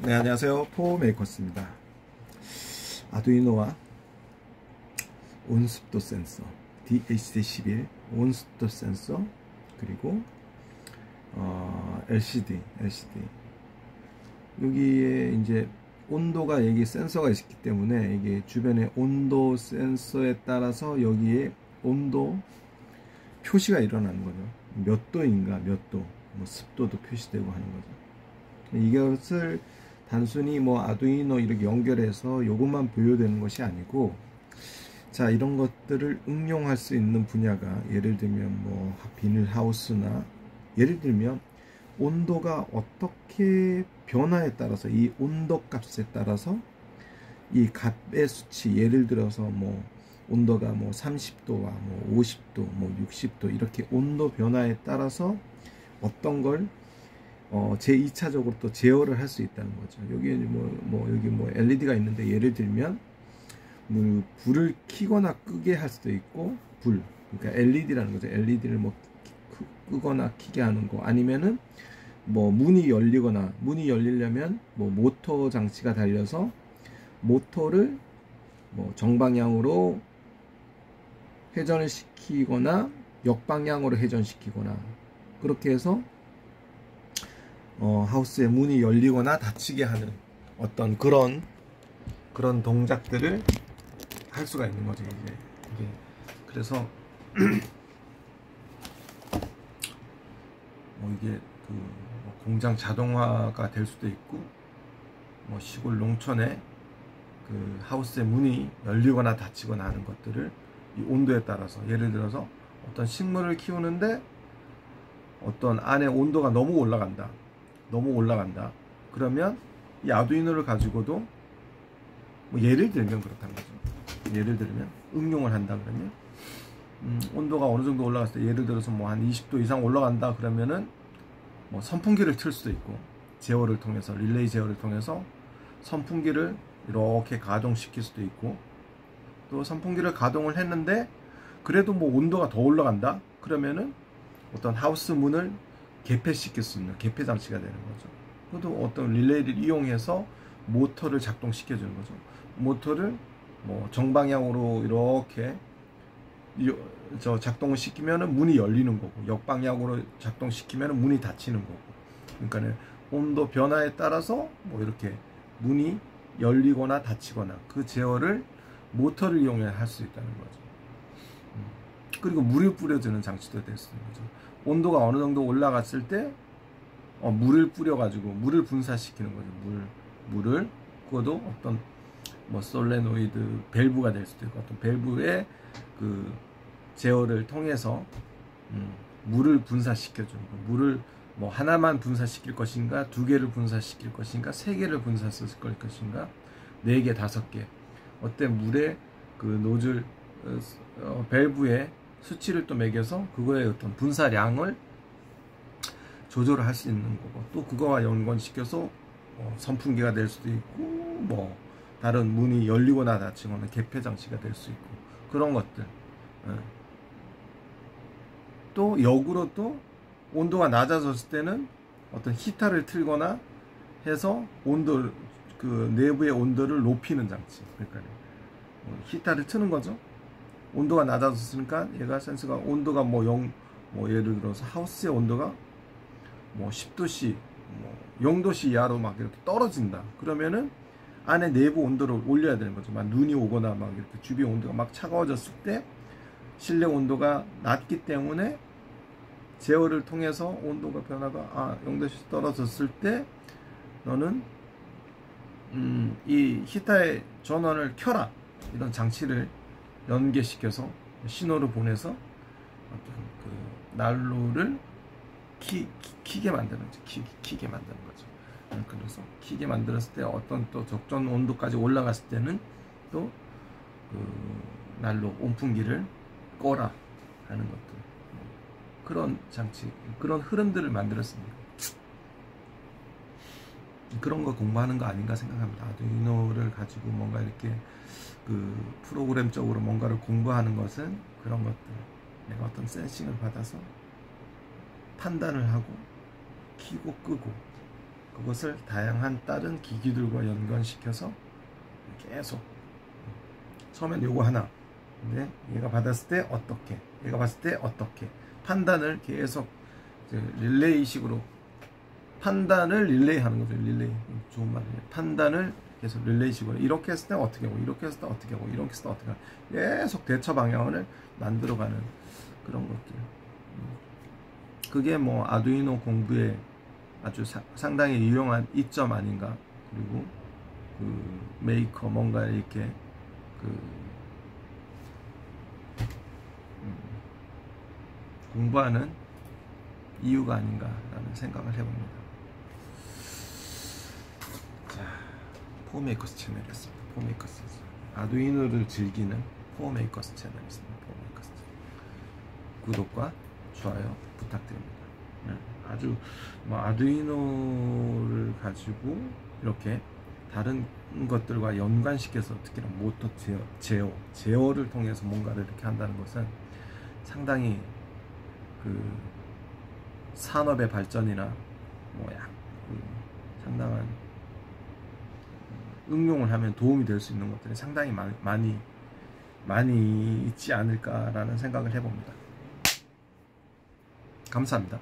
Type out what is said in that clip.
네 안녕하세요. 포메이커스입니다. 아두이노와 온습도 센서 DHD11 온습도 센서 그리고 어, LCD LCD 여기에 이제 온도가 여기 센서가 있기 때문에 이게 주변에 온도 센서에 따라서 여기에 온도 표시가 일어나는 거죠. 몇 도인가 몇도 뭐 습도도 표시되고 하는 거죠. 이것을 단순히 뭐 아두이노 이렇게 연결해서 이것만 보여되는 것이 아니고 자 이런 것들을 응용할 수 있는 분야가 예를 들면 뭐 비닐 하우스나 예를 들면 온도가 어떻게 변화에 따라서 이 온도 값에 따라서 이 값의 수치 예를 들어서 뭐 온도가 뭐 30도와 뭐 50도 뭐 60도 이렇게 온도 변화에 따라서 어떤 걸 어, 제2차적으로 또 제어를 할 수 있다는 거죠. 여기 뭐, 뭐, 여기 뭐 LED가 있는데 예를 들면, 뭐 불을 켜거나 끄게 할 수도 있고, 불. 그러니까 LED라는 거죠. LED를 뭐 끄거나 켜게 하는 거. 아니면은 뭐 문이 열리거나, 문이 열리려면 뭐 모터 장치가 달려서 모터를 뭐 정방향으로 회전을 시키거나 역방향으로 회전시키거나 그렇게 해서 어, 하우스의 문이 열리거나 닫히게 하는 어떤 그런 그런 동작들을 할 수가 있는 거죠 이제. 이게. 그래서 뭐 이게 그뭐 공장 자동화가 될 수도 있고 뭐 시골 농촌에 그 하우스의 문이 열리거나 닫히거나 하는 것들을 이 온도에 따라서 예를 들어서 어떤 식물을 키우는데 어떤 안에 온도가 너무 올라간다 너무 올라간다. 그러면 이 아두이노를 가지고도 뭐 예를 들면 그렇다는 거죠. 예를 들면 응용을 한다 그러면 음, 온도가 어느 정도 올라갔을 때 예를 들어서 뭐 한 20도 이상 올라간다 그러면은 뭐 선풍기를 틀 수도 있고 제어를 통해서 릴레이 제어를 통해서 선풍기를 이렇게 가동시킬 수도 있고 또 선풍기를 가동을 했는데 그래도 뭐 온도가 더 올라간다 그러면은 어떤 하우스 문을 개폐시킬 수 있는 개폐 장치가 되는 거죠. 그것도 어떤 릴레이를 이용해서 모터를 작동시켜 주는 거죠. 모터를 뭐 정방향으로 이렇게 저 작동을 시키면은 문이 열리는 거고 역방향으로 작동시키면 문이 닫히는 거고 그러니까는 온도 변화에 따라서 뭐 이렇게 문이 열리거나 닫히거나 그 제어를 모터를 이용해 할 수 있다는 거죠. 음. 그리고 물을 뿌려주는 장치도 될 수 있는 거죠. 온도가 어느 정도 올라갔을 때 어, 물을 뿌려가지고 물을 분사시키는 거죠. 물 물을 그것도 어떤 뭐 솔레노이드 밸브가 될 수도 있고 어떤 밸브의 그 제어를 통해서 음, 물을 분사시켜주는 거. 물을 뭐 하나만 분사시킬 것인가, 두 개를 분사시킬 것인가, 세 개를 분사시킬 것인가, 네 개, 다섯 개. 어때 물의 그 노즐 어, 밸브의 수치를 또 매겨서 그거의 어떤 분사량을 조절을 할 수 있는 거고 또 그거와 연관시켜서 어, 선풍기가 될 수도 있고 뭐 다른 문이 열리거나 닫히거나 개폐 장치가 될 수 있고 그런 것들. 예. 또 역으로 또 온도가 낮아졌을 때는 어떤 히터를 틀거나 해서 온도 그 내부의 온도를 높이는 장치 그러니까 히터를 트는 거죠 온도가 낮아졌으니까 얘가 센서가 온도가 뭐 0, 뭐 예를 들어서 하우스의 온도가 뭐 10도씨, 뭐 0도씨 이하로 막 이렇게 떨어진다. 그러면은 안에 내부 온도를 올려야 되는 거죠. 막 눈이 오거나 막 이렇게 주변 온도가 막 차가워졌을 때 실내 온도가 낮기 때문에 제어를 통해서 온도가 변화가 아 0도씨 떨어졌을 때 너는 음, 이 히터의 전원을 켜라 이런 장치를 연계시켜서 신호를 보내서 어떤 그 난로를 키, 키, 게 만드는 거죠. 키, 키게 만드는 거죠. 그래서 키게 만들었을 때 어떤 또 적정 온도까지 올라갔을 때는 또 그 난로 온풍기를 꺼라 하는 것들 그런 장치 그런 흐름들을 만들었습니다. 그런 거 공부하는 거 아닌가 생각합니다. 아두이노를 가지고 뭔가 이렇게 그 프로그램적으로 뭔가를 공부하는 것은 그런 것들 내가 어떤 센싱을 받아서 판단을 하고 키고 끄고 그것을 다양한 다른 기기들과 연관시켜서 계속 처음엔 요거 하나 근데 얘가 받았을 때 어떻게 얘가 봤을 때 어떻게 판단을 계속 릴레이식으로 판단을 릴레이 하는 거죠. 릴레이. 좋은 말이에요 판단을 계속 릴레이식으로 이렇게 했을 때 어떻게 하고 이렇게 했을 때 어떻게 하고 이렇게 했을 때 어떻게 하고. 계속 대처 방향을 만들어가는 그런 것들. 그게 뭐 아두이노 공부에 아주 사, 상당히 유용한 이점 아닌가. 그리고 그 메이커 뭔가 이렇게 그 음, 공부하는 이유가 아닌가라는 생각을 해봅니다. 포메이커스 채널이었습니다. 포메이커스 아두이노를 즐기는 포메이커스 채널이었습니다. 포메이커스 구독과 좋아요 부탁드립니다. 네, 아주 뭐 아두이노를 가지고 이렇게 다른 것들과 연관시켜서 특히나 모터 제어, 제어, 제어를 통해서 뭔가를 이렇게 한다는 것은 상당히 그 산업의 발전이나 뭐약 그 상당한 응용을 하면 도움이 될 수 있는 것들이 상당히 많이 많이 있지 않을까라는 생각을 해봅니다. 감사합니다.